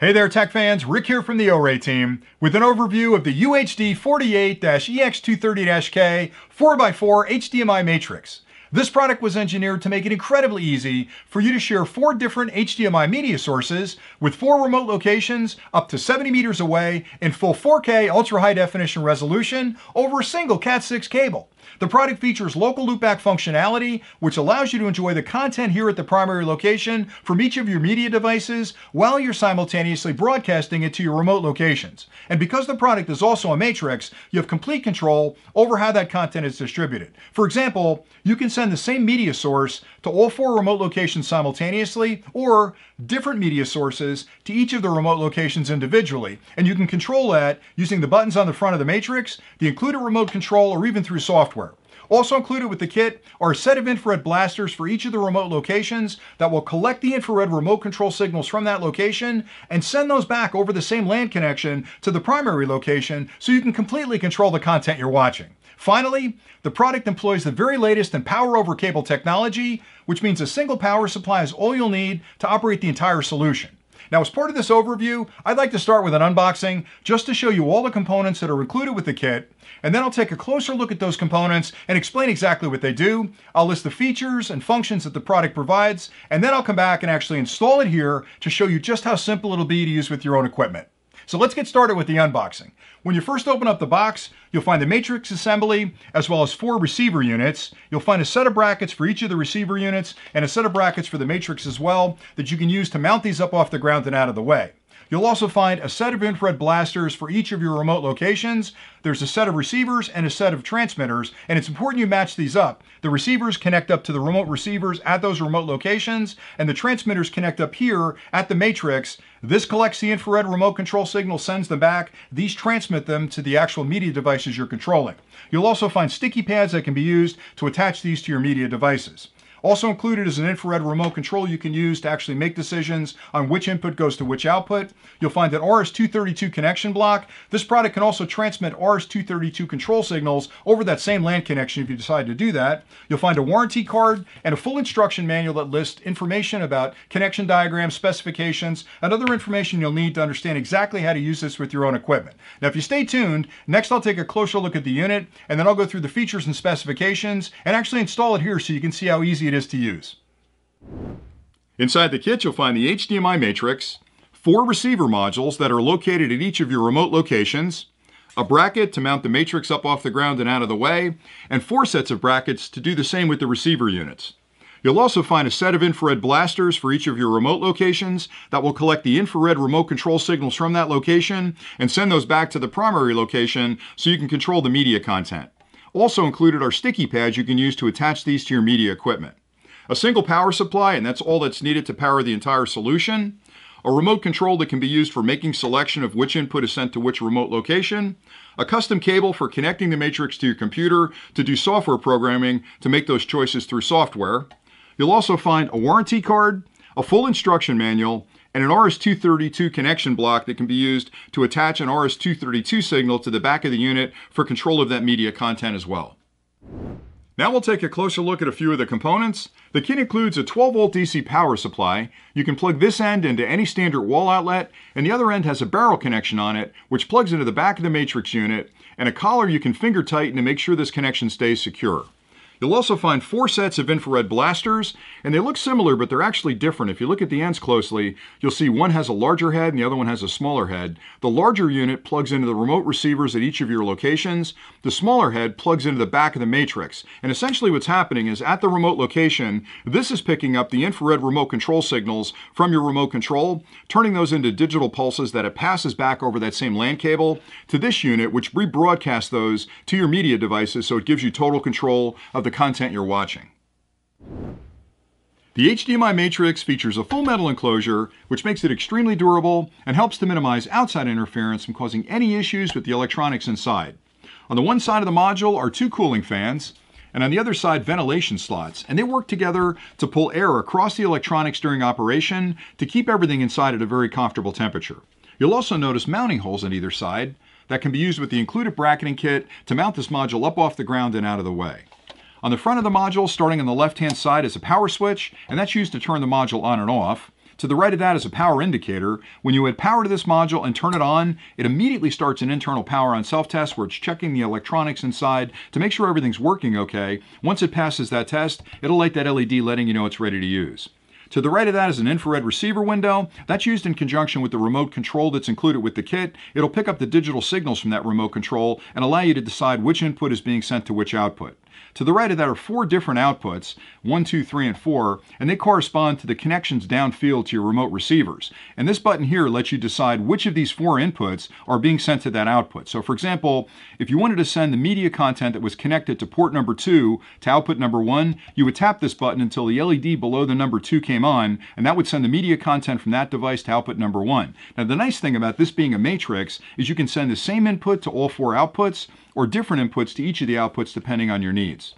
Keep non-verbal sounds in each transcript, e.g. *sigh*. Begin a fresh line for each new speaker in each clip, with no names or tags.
Hey there, tech fans. Rick here from the OREI team with an overview of the UHD 48-EX230-K 4x4 HDMI matrix. This product was engineered to make it incredibly easy for you to share four different HDMI media sources with four remote locations up to 70 meters away in full 4K ultra high definition resolution over a single Cat6 cable. The product features local loopback functionality, which allows you to enjoy the content here at the primary location from each of your media devices while you're simultaneously broadcasting it to your remote locations. And because the product is also a matrix, you have complete control over how that content is distributed. For example, you can send the same media source to all four remote locations simultaneously or different media sources to each of the remote locations individually. And you can control that using the buttons on the front of the matrix, the included remote control, or even through software. Also included with the kit are a set of infrared blasters for each of the remote locations that will collect the infrared remote control signals from that location and send those back over the same LAN connection to the primary location so you can completely control the content you're watching. Finally, the product employs the very latest in power over cable technology, which means a single power supply is all you'll need to operate the entire solution. Now, as part of this overview, I'd like to start with an unboxing just to show you all the components that are included with the kit, and then I'll take a closer look at those components and explain exactly what they do. I'll list the features and functions that the product provides, and then I'll come back and actually install it here to show you just how simple it'll be to use with your own equipment. So let's get started with the unboxing. When you first open up the box, you'll find the matrix assembly as well as four receiver units. You'll find a set of brackets for each of the receiver units and a set of brackets for the matrix as well that you can use to mount these up off the ground and out of the way. You'll also find a set of infrared blasters for each of your remote locations. There's a set of receivers and a set of transmitters, and it's important you match these up. The receivers connect up to the remote receivers at those remote locations, and the transmitters connect up here at the matrix. This collects the infrared remote control signal, sends them back. These transmit them to the actual media devices you're controlling. You'll also find sticky pads that can be used to attach these to your media devices. Also included is an infrared remote control you can use to actually make decisions on which input goes to which output. You'll find an RS-232 connection block. This product can also transmit RS-232 control signals over that same LAN connection if you decide to do that. You'll find a warranty card and a full instruction manual that lists information about connection diagrams, specifications, and other information you'll need to understand exactly how to use this with your own equipment. Now, if you stay tuned, next I'll take a closer look at the unit, and then I'll go through the features and specifications and actually install it here so you can see how easy it is to use. Inside the kit, you'll find the HDMI matrix, four receiver modules that are located at each of your remote locations, a bracket to mount the matrix up off the ground and out of the way, and four sets of brackets to do the same with the receiver units. You'll also find a set of infrared blasters for each of your remote locations that will collect the infrared remote control signals from that location and send those back to the primary location so you can control the media content. Also included are sticky pads you can use to attach these to your media equipment. A single power supply, and that's all that's needed to power the entire solution, a remote control that can be used for making selection of which input is sent to which remote location, a custom cable for connecting the matrix to your computer to do software programming to make those choices through software. You'll also find a warranty card, a full instruction manual, and an RS-232 connection block that can be used to attach an RS-232 signal to the back of the unit for control of that media content as well. Now we'll take a closer look at a few of the components. The kit includes a 12 volt DC power supply. You can plug this end into any standard wall outlet, and the other end has a barrel connection on it, which plugs into the back of the matrix unit, and a collar you can finger tighten to make sure this connection stays secure. You'll also find four sets of infrared blasters, and they look similar, but they're actually different. If you look at the ends closely, you'll see one has a larger head and the other one has a smaller head. The larger unit plugs into the remote receivers at each of your locations. The smaller head plugs into the back of the matrix. And essentially what's happening is at the remote location, this is picking up the infrared remote control signals from your remote control, turning those into digital pulses that it passes back over that same LAN cable to this unit, which rebroadcasts those to your media devices so it gives you total control of the the content you're watching. The HDMI matrix features a full metal enclosure, which makes it extremely durable and helps to minimize outside interference from causing any issues with the electronics inside. On the one side of the module are two cooling fans, and on the other side ventilation slots, and they work together to pull air across the electronics during operation to keep everything inside at a very comfortable temperature. You'll also notice mounting holes on either side that can be used with the included bracketing kit to mount this module up off the ground and out of the way. On the front of the module, starting on the left-hand side, is a power switch, and that's used to turn the module on and off. To the right of that is a power indicator. When you add power to this module and turn it on, it immediately starts an internal power on self-test where it's checking the electronics inside to make sure everything's working okay. Once it passes that test, it'll light that LED letting you know it's ready to use. To the right of that is an infrared receiver window. That's used in conjunction with the remote control that's included with the kit. It'll pick up the digital signals from that remote control and allow you to decide which input is being sent to which output. To the right of that are four different outputs, one, two, three, and four, and they correspond to the connections downfield to your remote receivers. And this button here lets you decide which of these four inputs are being sent to that output. So for example, if you wanted to send the media content that was connected to port number two to output number one, you would tap this button until the LED below the number two came on, and that would send the media content from that device to output number one. Now the nice thing about this being a matrix is you can send the same input to all four outputs, or different inputs to each of the outputs depending on your needs.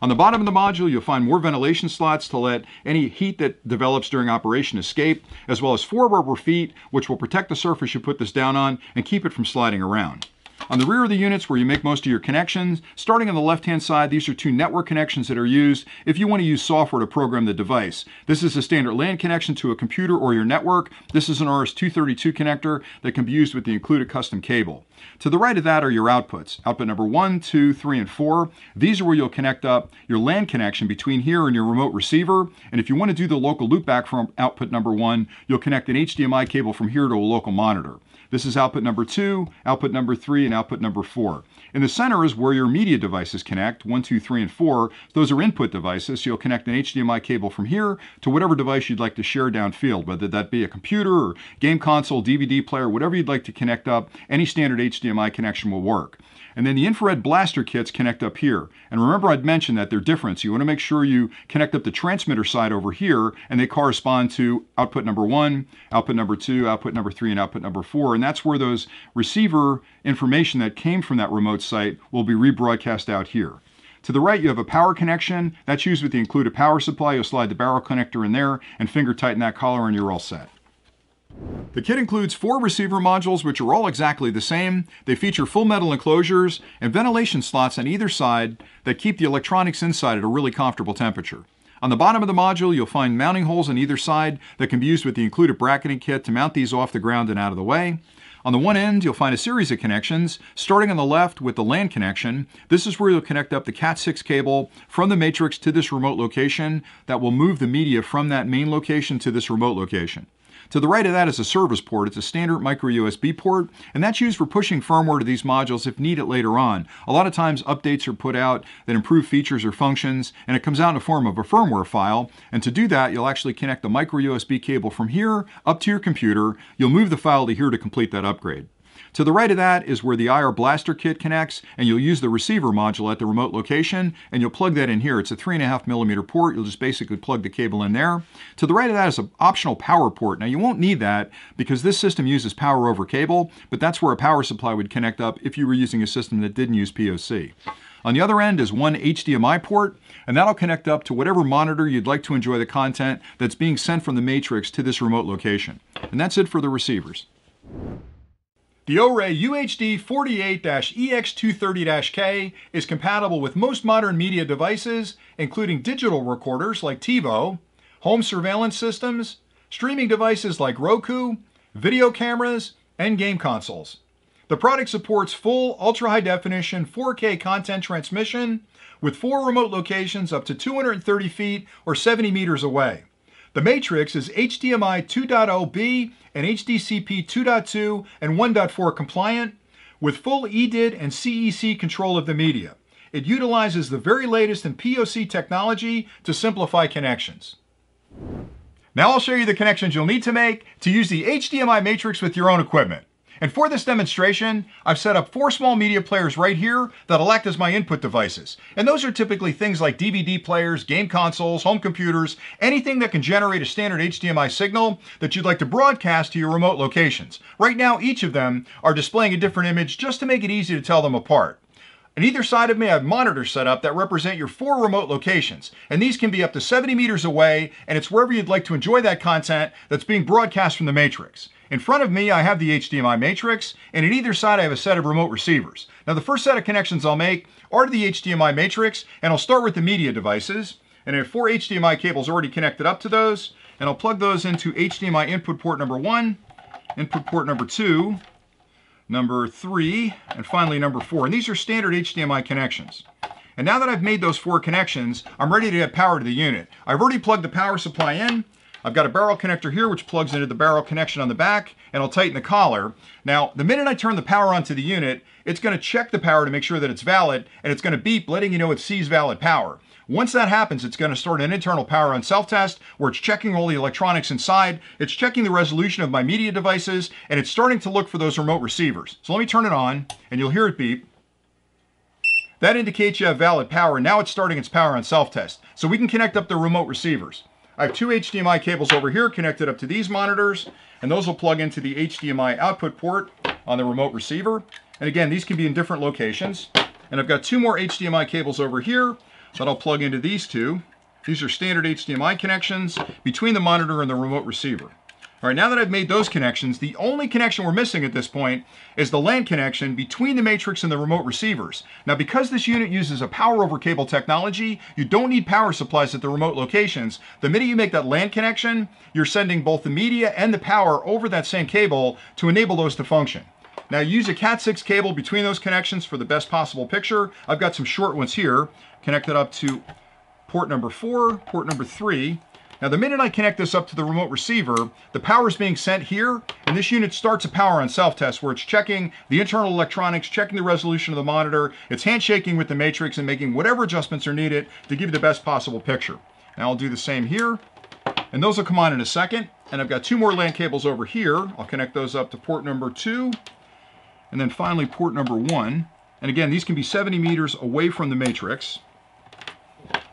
On the bottom of the module, you'll find more ventilation slots to let any heat that develops during operation escape, as well as four rubber feet, which will protect the surface you put this down on and keep it from sliding around. On the rear of the units where you make most of your connections, starting on the left-hand side, these are two network connections that are used if you want to use software to program the device. This is a standard LAN connection to a computer or your network. This is an RS-232 connector that can be used with the included custom cable. To the right of that are your outputs. Output number one, two, three, and four. These are where you'll connect up your LAN connection between here and your remote receiver. And if you want to do the local loopback from output number one, you'll connect an HDMI cable from here to a local monitor. This is output number two, output number three, and output number four. In the center is where your media devices connect, one, two, three, and four. Those are input devices, so you'll connect an HDMI cable from here to whatever device you'd like to share downfield, whether that be a computer or game console, DVD player, whatever you'd like to connect up, any standard HDMI connection will work. And then the infrared blaster kits connect up here. And remember I'd mentioned that they're different, so you want to make sure you connect up the transmitter side over here, and they correspond to output number one, output number two, output number three, and output number four. And that's where those receiver information that came from that remote site will be rebroadcast out here. To the right, you have a power connection. That's used with the included power supply. You'll slide the barrel connector in there and finger tighten that collar and you're all set. The kit includes four receiver modules which are all exactly the same. They feature full metal enclosures and ventilation slots on either side that keep the electronics inside at a really comfortable temperature. On the bottom of the module, you'll find mounting holes on either side that can be used with the included bracketing kit to mount these off the ground and out of the way. On the one end, you'll find a series of connections, starting on the left with the LAN connection. This is where you'll connect up the Cat6 cable from the matrix to this remote location that will move the media from that main location to this remote location. To the right of that is a service port. It's a standard micro USB port, and that's used for pushing firmware to these modules if needed later on. A lot of times updates are put out that improve features or functions, and it comes out in the form of a firmware file. And to do that, you'll actually connect the micro USB cable from here up to your computer. You'll move the file to here to complete that upgrade. To the right of that is where the IR Blaster kit connects, and you'll use the receiver module at the remote location, and you'll plug that in here. It's a 3.5 millimeter port. You'll just basically plug the cable in there. To the right of that is an optional power port. Now, you won't need that because this system uses power over cable, but that's where a power supply would connect up if you were using a system that didn't use POC. On the other end is one HDMI port, and that'll connect up to whatever monitor you'd like to enjoy the content that's being sent from the matrix to this remote location. And that's it for the receivers. The OREI UHD 48-EX230-K is compatible with most modern media devices, including digital recorders like TiVo, home surveillance systems, streaming devices like Roku, video cameras, and game consoles. The product supports full ultra-high definition 4K content transmission with four remote locations up to 230 feet or 70 meters away. The Matrix is HDMI 2.0B and HDCP 2.2 and 1.4 compliant with full EDID and CEC control of the media. It utilizes the very latest in POC technology to simplify connections. Now I'll show you the connections you'll need to make to use the HDMI matrix with your own equipment. And for this demonstration, I've set up four small media players right here that'll act as my input devices. And those are typically things like DVD players, game consoles, home computers, anything that can generate a standard HDMI signal that you'd like to broadcast to your remote locations. Right now, each of them are displaying a different image just to make it easy to tell them apart. On either side of me, I have monitors set up that represent your four remote locations. And these can be up to 70 meters away, and it's wherever you'd like to enjoy that content that's being broadcast from the matrix. In front of me, I have the HDMI matrix, and at either side, I have a set of remote receivers. Now, the first set of connections I'll make are to the HDMI matrix, and I'll start with the media devices. And I have four HDMI cables already connected up to those. And I'll plug those into HDMI input port number one, input port number two, number three, and finally number four. And these are standard HDMI connections. And now that I've made those four connections, I'm ready to get power to the unit. I've already plugged the power supply in. I've got a barrel connector here which plugs into the barrel connection on the back and I'll tighten the collar. Now, the minute I turn the power onto the unit, it's gonna check the power to make sure that it's valid and it's gonna beep letting you know it sees valid power. Once that happens, it's going to start an internal power on self-test where it's checking all the electronics inside, it's checking the resolution of my media devices, and it's starting to look for those remote receivers. So let me turn it on, and you'll hear it beep. That indicates you have valid power. And now it's starting its power on self-test. So we can connect up the remote receivers. I have two HDMI cables over here connected up to these monitors, and those will plug into the HDMI output port on the remote receiver. And again, these can be in different locations. And I've got two more HDMI cables over here that I'll plug into these two. These are standard HDMI connections between the monitor and the remote receiver. All right, now that I've made those connections, the only connection we're missing at this point is the LAN connection between the matrix and the remote receivers. Now, because this unit uses a power over cable technology, you don't need power supplies at the remote locations. The minute you make that LAN connection, you're sending both the media and the power over that same cable to enable those to function. Now use a Cat6 cable between those connections for the best possible picture. I've got some short ones here connected up to port number four, port number three, now the minute I connect this up to the remote receiver, the power is being sent here, and this unit starts a power on self-test where it's checking the internal electronics, checking the resolution of the monitor, it's handshaking with the matrix and making whatever adjustments are needed to give you the best possible picture. Now I'll do the same here, and those will come on in a second. And I've got two more LAN cables over here. I'll connect those up to port number two, and then finally port number one. And again, these can be 70 meters away from the matrix.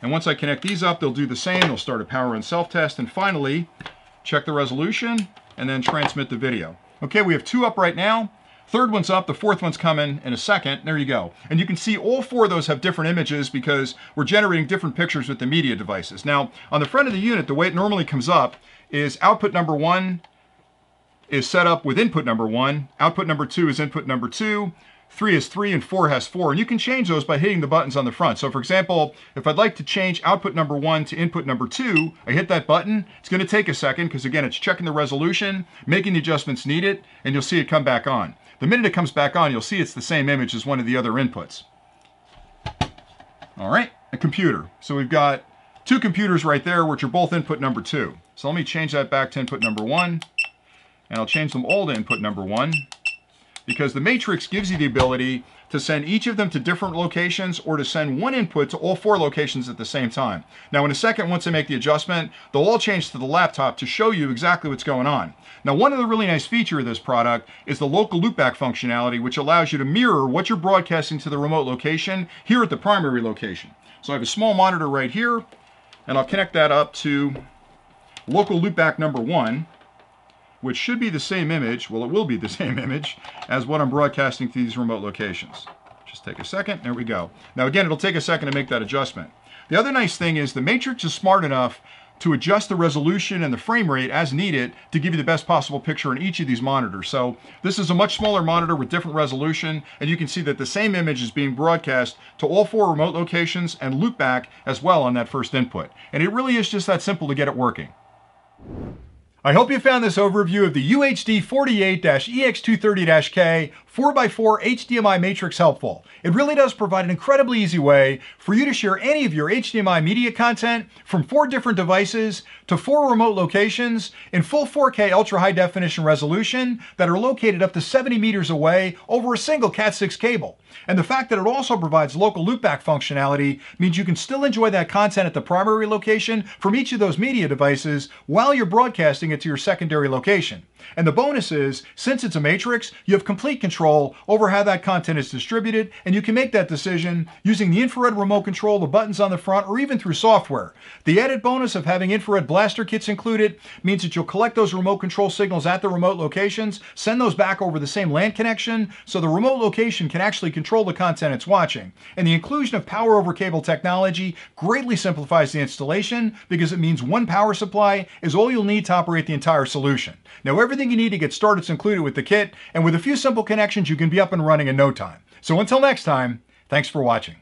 And once I connect these up, they'll do the same. They'll start a power and self-test. And finally, check the resolution and then transmit the video. Okay, we have two up right now. Third one's up, the fourth one's coming in a second. There you go. And you can see all four of those have different images because we're generating different pictures with the media devices. Now, on the front of the unit, the way it normally comes up is output number one is set up with input number one. Output number two is input number two. 3 is 3 and 4 has 4. And you can change those by hitting the buttons on the front. So for example, if I'd like to change output number 1 to input number 2, I hit that button. It's going to take a second because again, it's checking the resolution, making the adjustments needed, and you'll see it come back on. The minute it comes back on, you'll see it's the same image as one of the other inputs. All right, a computer. So we've got two computers right there, which are both input number 2. So let me change that back to input number 1, and I'll change them all to input number 1 because the matrix gives you the ability to send each of them to different locations or to send one input to all four locations at the same time. Now in a second, once I make the adjustment, they'll all change to the laptop to show you exactly what's going on. Now one of the really nice features of this product is the local loopback functionality, which allows you to mirror what you're broadcasting to the remote location here at the primary location. So I have a small monitor right here, and I'll connect that up to local loopback number one, which should be the same image, well it will be the *laughs* same image, as what I'm broadcasting to these remote locations. Just take a second, there we go. Now again, it'll take a second to make that adjustment. The other nice thing is the Matrix is smart enough to adjust the resolution and the frame rate as needed to give you the best possible picture in each of these monitors. So this is a much smaller monitor with different resolution, and you can see that the same image is being broadcast to all four remote locations and loop back as well on that first input. And it really is just that simple to get it working. I hope you found this overview of the UHD 48-EX230-K 4x4 HDMI matrix helpful. It really does provide an incredibly easy way for you to share any of your HDMI media content from four different devices to four remote locations in full 4K ultra high definition resolution that are located up to 70 meters away over a single Cat6 cable. And the fact that it also provides local loopback functionality means you can still enjoy that content at the primary location from each of those media devices while you're broadcasting it to your secondary location. And the bonus is, since it's a matrix, you have complete control over how that content is distributed, and you can make that decision using the infrared remote control, the buttons on the front, or even through software. The added bonus of having infrared blaster kits included means that you'll collect those remote control signals at the remote locations, send those back over the same LAN connection, so the remote location can actually control the content it's watching. And the inclusion of power over cable technology greatly simplifies the installation because it means one power supply is all you'll need to operate the entire solution. Now everything you need to get started is included with the kit, and with a few simple connections you can be up and running in no time. So until next time, thanks for watching.